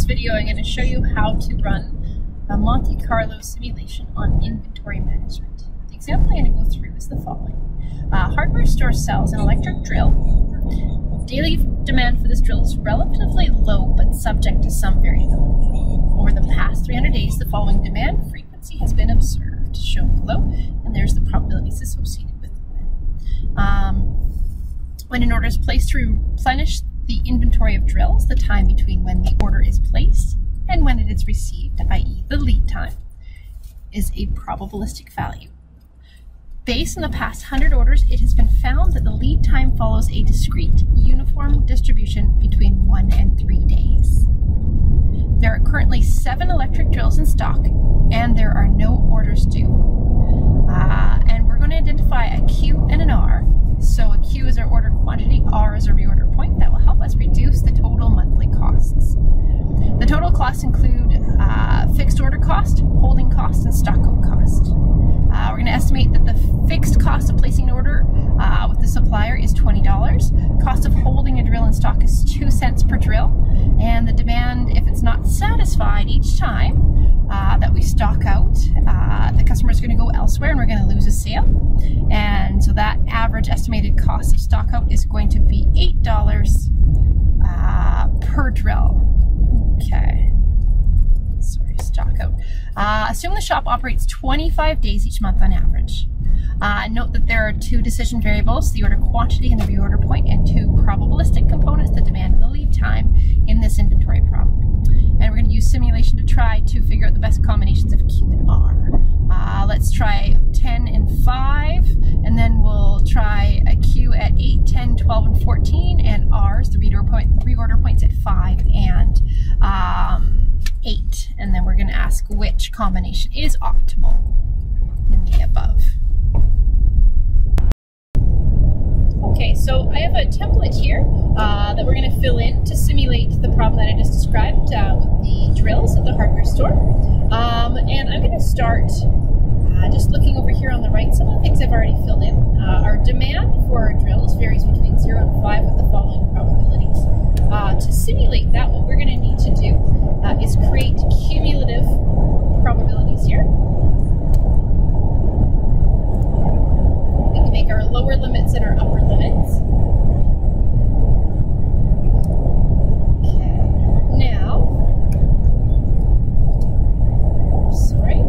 this video, I'm going to show you how to run a Monte Carlo simulation on inventory management. The example I'm going to go through is the following. A hardware store sells an electric drill. Daily demand for this drill is relatively low but subject to some variability. Over the past 300 days, the following demand frequency has been observed, shown below, and there's the probabilities associated with it. Um, when an order is placed to replenish the inventory of drills, the time between when the order is placed and when it is received, i.e. the lead time, is a probabilistic value. Based on the past 100 orders, it has been found that the lead time follows a discrete, uniform distribution between 1 and 3 days. There are currently 7 electric drills in stock, and there are no orders due. Uh, and we're going to identify a Q and an R. So a Q is our order quantity, R is our reorder point. That will help us reduce the total monthly costs. The total costs include uh, fixed order cost, holding cost, and stock out cost. Uh, we're going to estimate that the fixed cost of placing an order uh, with the supplier is $20. Cost of holding a drill in stock is 2 cents per drill. And the demand, if it's not satisfied each time uh, that we stock out, uh, the customer is going to go elsewhere and we're going to lose a sale. Average estimated cost of stock out is going to be $8 uh, per drill. Okay. Sorry, stock out. Uh, assume the shop operates 25 days each month on average. Uh, note that there are two decision variables, the order quantity and the reorder point, and two probabilistic components, the demand and the lead time, in this inventory problem. And we're going to use simulation to try to figure out the best combinations of Q and R. Uh, let's try 10 and 5, and then we'll try a Q at 8, 10, 12, and 14, and R's, the reorder, point, reorder points at 5 and um, 8. And then we're going to ask which is optimal in the above. Okay, so I have a template here uh, that we're going to fill in to simulate the problem that I just described uh, with the drills at the hardware store. Um, and I'm going to start uh, just looking over here on the right. Some of the things I've already filled in. Uh, our demand for our drills varies between 0 and 5 with the following probabilities. Uh, to simulate that, what we're going to need to do uh, is create cumulative probabilities here. We can make our lower limits and our upper limits. Okay, now, sorry,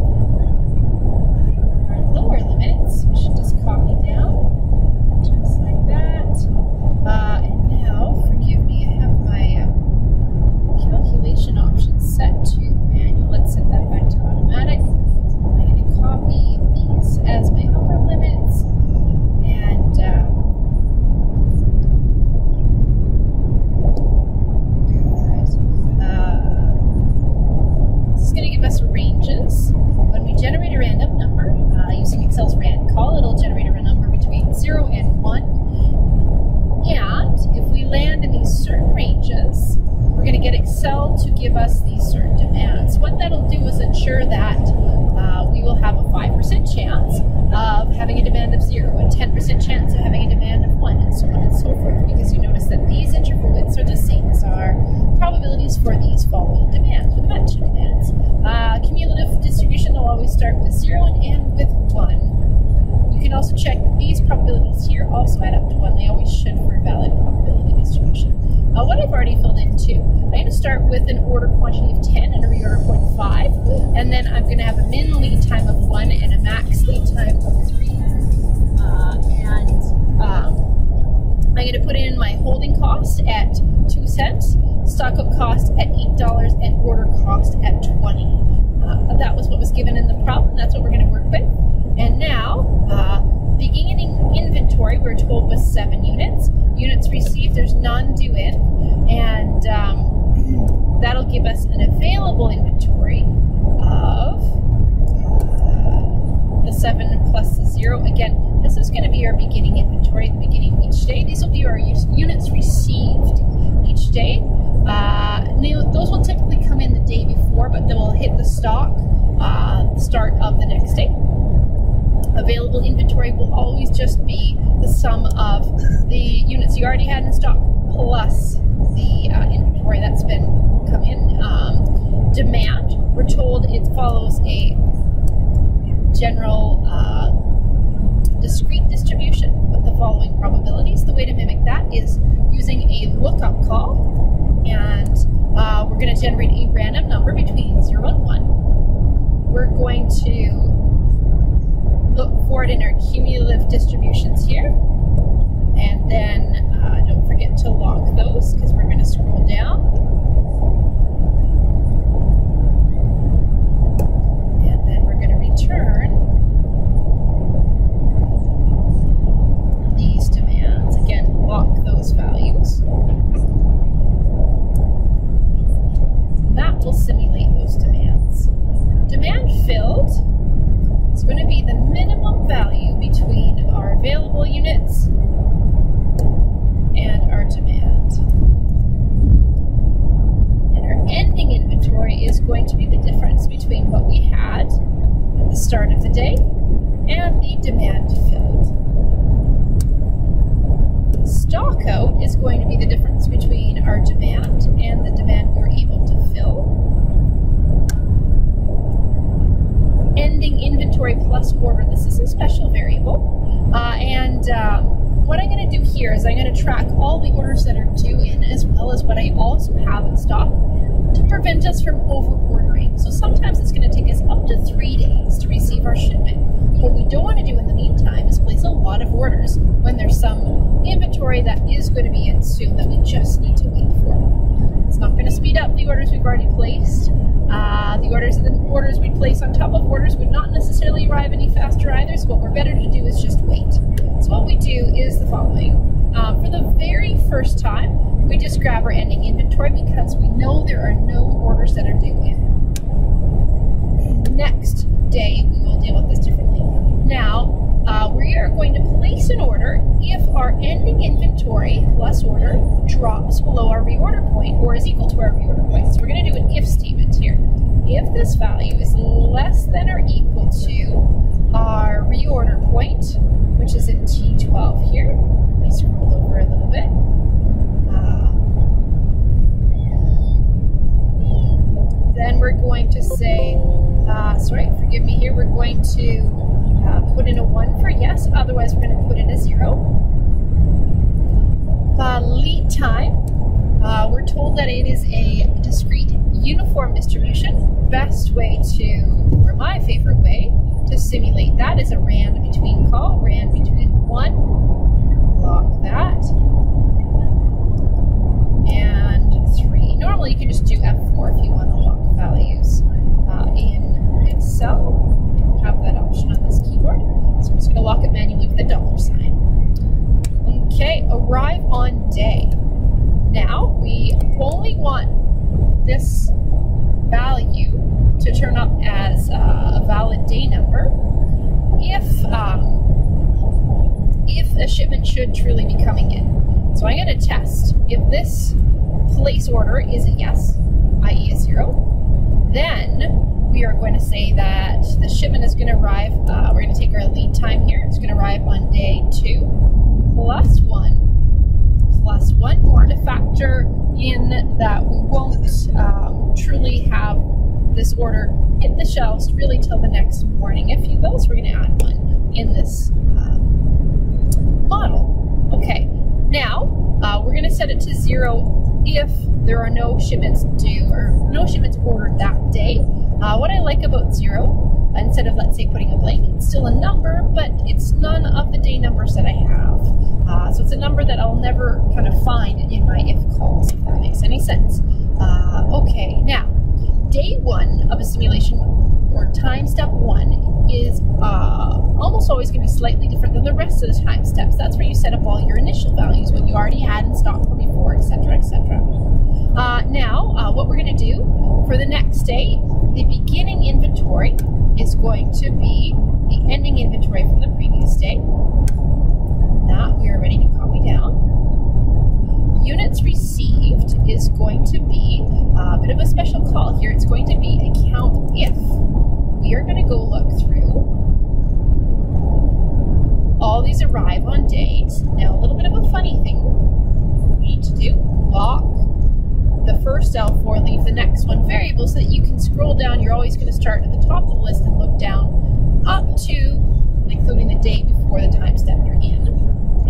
our lower limits, we should just copy down, just like that. Uh, and now, forgive me, I have my uh, calculation option set to manual. Let's set that back to automatic. I'm going to copy these as my upper limits and uh, good. Uh, this is going to give us ranges. When we generate a random number uh, using Excel's rand call, it'll generate a number between 0 and 1. And if we land in these certain ranges, we're going to get Excel to give us these certain demands. What that'll do is ensure that uh, we will have a 5% chance of having a demand of 0, a 10% chance of having a demand of 1, and so on and so forth, because you notice that these interval widths are the same as our probabilities for these following demands, for the matching demands. Uh, cumulative distribution will always start with 0 and end with 1. You can also check that these probabilities here also add up to 1. They always should for a valid probability distribution. Uh, what I've already filled in too, I'm going to start with an order quantity of 10 and a reorder point of 5, and then I'm going to have a min lead time of 1 and a max lead time of 3. Uh, and um, I'm going to put in my holding cost at 2 cents, stock up cost at $8, and order cost at 20 uh, That was what was given in the problem. That's what we're going to work with. And now, uh, beginning inventory, we're told was 7 units. Units received, there's none due in. And um, that'll give us an available inventory of uh, the 7 plus the 0. Again, this is going to be our beginning inventory at the beginning of each day. These will be our units received each day. Uh, those will typically come in the day before, but they will hit the stock uh, start of the next day. Available inventory will always just be the sum of the units you already had in stock plus the uh, inventory that's been come in. Um, demand, we're told it follows a general uh, discrete distribution with the following probabilities. The way to mimic that is using a lookup call, and uh, we're going to generate a random number between 0 and 1. We're going to look for it in our cumulative distributions here, and then uh, don't forget to lock those because we're going to scroll down. return these demands. Again, lock those values. That will simulate those demands. Demand filled is going to be the minimum value between our available units and our demand. And our ending inventory is going to be the difference between what we had the start of the day and the demand filled. Stock out is going to be the difference between our demand and the demand we're able to fill. Ending inventory plus order, this is a special variable. Uh, and um, what I'm going to do here is I'm going to track all the orders that are due in as well as what I also have in stock to prevent us from over ordering. So sometimes it's going to take us up to three days to receive our shipment. What we don't want to do in the meantime is place a lot of orders when there's some inventory that is going to be in soon that we just need to wait for. It's not going to speed up the orders we've already placed. Uh, the orders the orders we place on top of orders would not necessarily arrive any faster either. So what we're better to do is just wait. So what we do is the following. Uh, for the very first time, we just grab our ending inventory because we know there are no orders that are due in. Next day, we will deal with this differently. Now, uh, we are going to place an order if our ending inventory plus order drops below our reorder point or is equal to our reorder point. So we're going to do an if statement here. If this value is less than or equal to our reorder point, which is in T12 here, me scroll over a little bit. Uh, then we're going to say, uh, sorry, forgive me here, we're going to uh, put in a 1 for yes, otherwise we're going to put in a 0. Uh, lead time, uh, we're told that it is a discrete uniform distribution. Best way to, or my favorite way, to simulate that is a rand between call, rand between 1 lock that. And three. Normally you can just do F4 if you want to lock values uh, in Excel. Don't have that option on this keyboard. So I'm just going to lock it manually with the dollar sign. Okay, arrive on day. Now we only want this value to turn up as uh, a valid day number if um, if a shipment should truly be coming in. So I'm going to test. If this place order is a yes, i.e. a zero, then we are going to say that the shipment is going to arrive, uh, we're going to take our lead time here, it's going to arrive on day two, plus one, plus one more to factor in that we won't um, truly have this order hit the shelves really till the next morning, if you will. So we're going to add one in this model. Okay, now uh, we're going to set it to zero if there are no shipments due or no shipments ordered that day. Uh, what I like about zero, instead of let's say putting a blank, it's still a number, but it's none of the day numbers that I have. Uh, so it's a number that I'll never kind of find in my if calls, if that makes any sense. Uh, okay, now, one of a simulation or time step one is uh, almost always going to be slightly different than the rest of the time steps. That's where you set up all your initial values, what you already had in stock from before, etc., etc. Uh, now, uh, what we're going to do for the next day, the beginning inventory is going to be the ending inventory from the previous day. That we are ready to copy down units received is going to be uh, a bit of a special call here. It's going to be a count if. We are going to go look through all these arrive on date. Now, a little bit of a funny thing we need to do lock the first L4, leave the next one variable so that you can scroll down. You're always going to start at the top of the list and look down up to including the date before the time step you're in.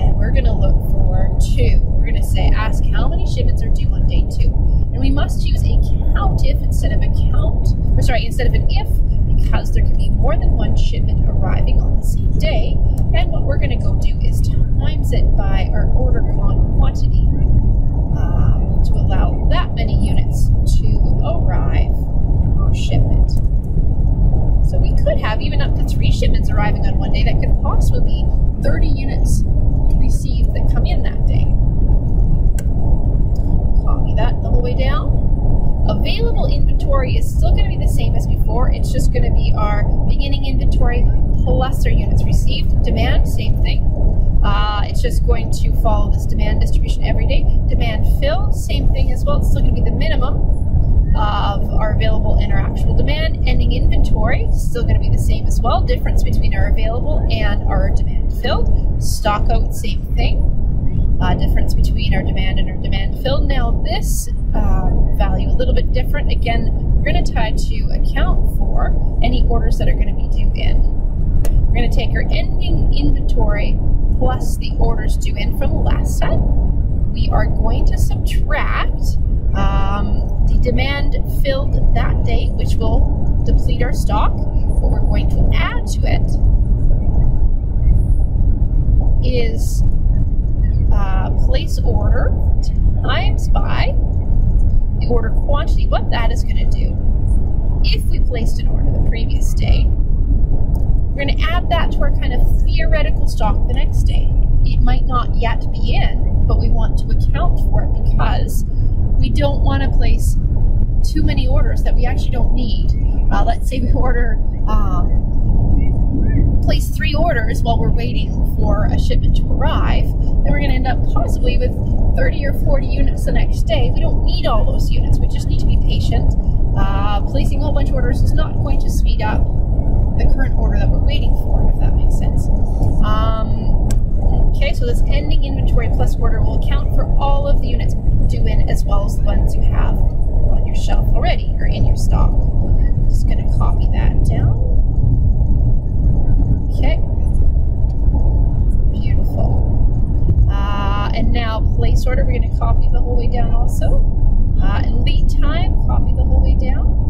And we're going to look for two. We're going to say ask how many shipments are due on day two. And we must use a count if instead of a count, or sorry, instead of an if, because there could be more than one shipment arriving on the same day. And what we're going to go do is times it by our order quantity um, to allow that many units to arrive per shipment. So we could have even up to three shipments arriving on one day. That could possibly be 30 units received that come in that day. Copy that all the whole way down. Available inventory is still going to be the same as before. It's just going to be our beginning inventory plus our units received. Demand, same thing. Uh, it's just going to follow this demand distribution every day. Demand filled, same thing as well. It's still going to be the minimum of our available and our actual demand. Ending inventory, still going to be the same as well. Difference between our available and our demand filled. Stock out, same thing. Uh, difference between our demand and our demand filled. Now this uh, value a little bit different. Again, we're going to try to account for any orders that are going to be due in. We're going to take our ending inventory plus the orders due in from the last set. We are going to subtract um, the demand filled that day, which will deplete our stock. What we're going to add to it is uh, place order times by the order quantity. What that is going to do, if we placed an order the previous day, we're going to add that to our kind of theoretical stock the next day. It might not yet be in, but we want to account for it because we don't want to place too many orders that we actually don't need. Uh, let's say we order, um, place three orders while we're waiting for a shipment to arrive, then we're going to end up possibly with 30 or 40 units the next day. We don't need all those units. We just need to be patient. Uh, placing a whole bunch of orders is not going to speed up the current order that we're waiting for, if that makes sense. Um, okay, so this ending inventory plus order will account for all of the units due in as well as the ones you have on your shelf already or in your stock. Just going to copy that down. Okay. Beautiful. Uh, and now place order, we're going to copy the whole way down also. Uh, and lead time, copy the whole way down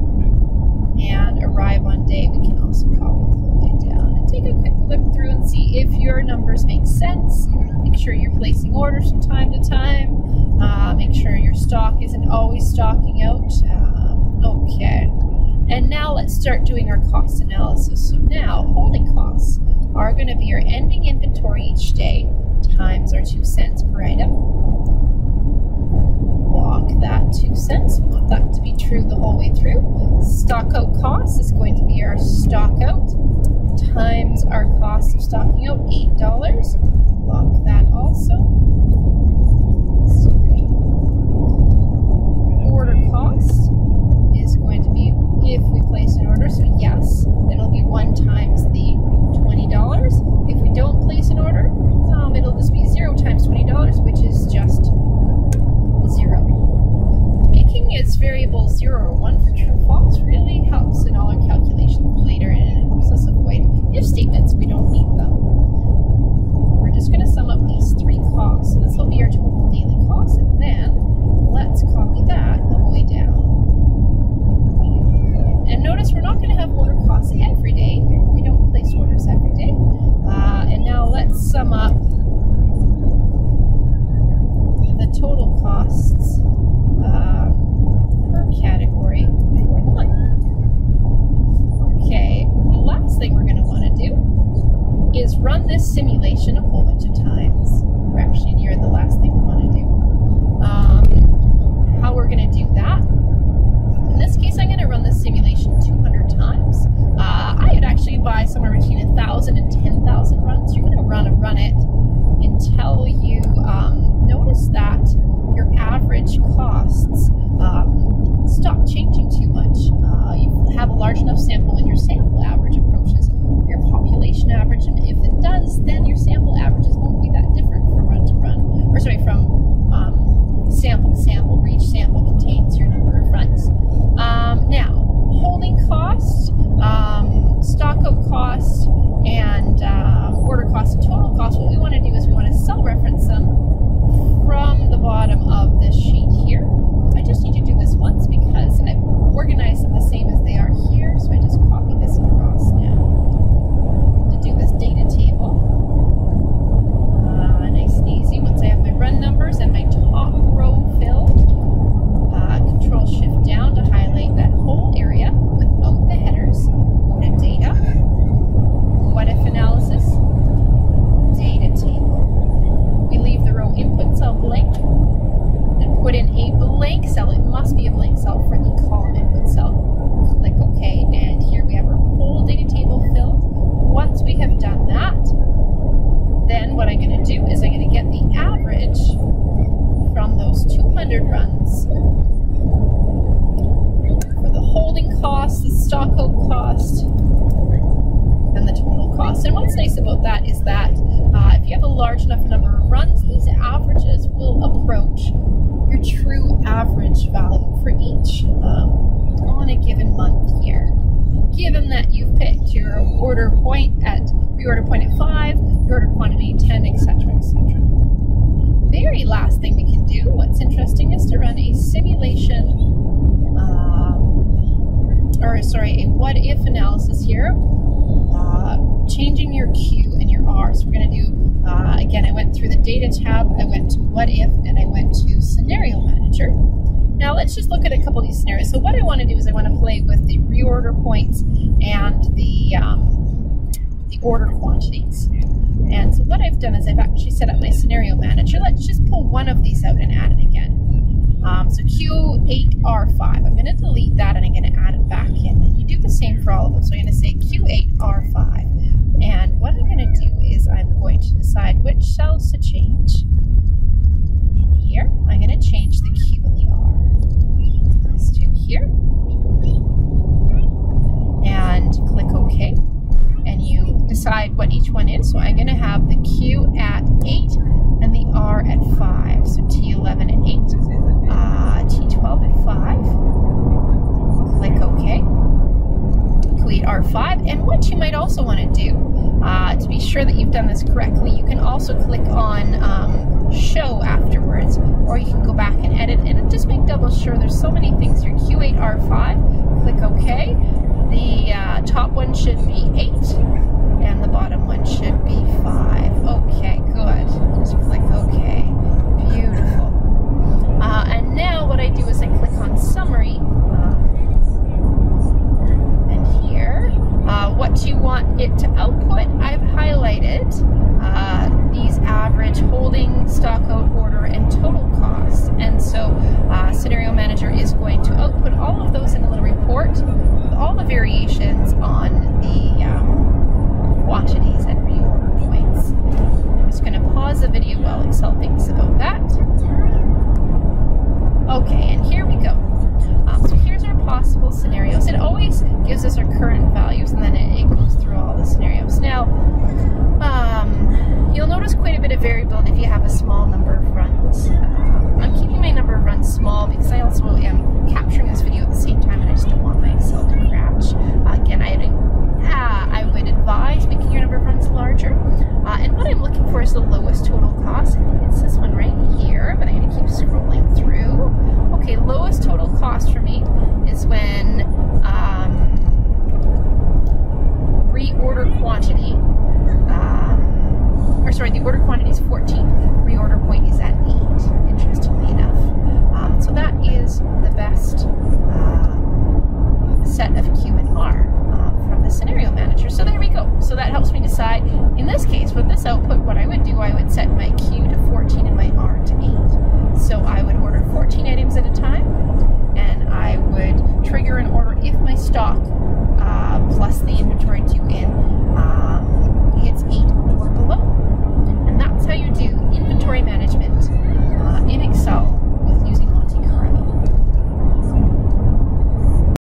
and arrive on day, we can also copy the whole way down take a quick look through and see if your numbers make sense. Make sure you're placing orders from time to time. Uh, make sure your stock isn't always stocking out. Um, okay. And now let's start doing our cost analysis. So now holding costs are going to be our ending inventory each day times our two cents per item lock that two cents. We want that to be true the whole way through. Stock out cost is going to be our stock out times our cost of stocking out, $8. Lock that also. Order cost is going to be if we place an order, so yes, it'll be one times the thing we can do, what's interesting is to run a simulation, um, or sorry, a what if analysis here uh, changing your Q and your R. So we're going to do, uh, again, I went through the data tab, I went to what if, and I went to scenario manager. Now let's just look at a couple of these scenarios. So what I want to do is I want to play with the reorder points and the, um, the order quantities. And so what I've done is I've actually set up my scenario manager. Let's just pull one of these out and add it again. Um, so Q8R5, I'm going to delete that and I'm going to add it back in. And you do the same for all of them. So I'm going to say Q8R5. And what I'm going to do is I'm going to decide which cells to change. In here, I'm going to change the Q and the R. These two here. And click OK. And you decide what each one is. So I'm going to have the Q at 8 and the R at 5. So T11 at 8, uh, T12 at 5. Click OK. Q8 R5. And what you might also want to do, uh, to be sure that you've done this correctly, you can also click on um, Show afterwards, or you can go back and edit and just make double sure there's so many things here. Q8 R5. Click OK. The uh, top one should be 8 and the bottom one should be